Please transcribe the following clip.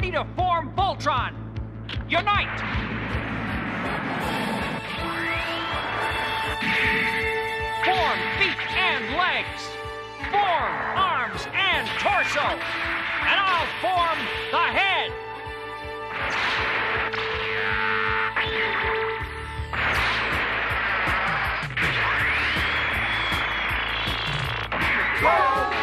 ready to form Voltron! Unite! Form feet and legs! Form arms and torso! And I'll form the head! Whoa!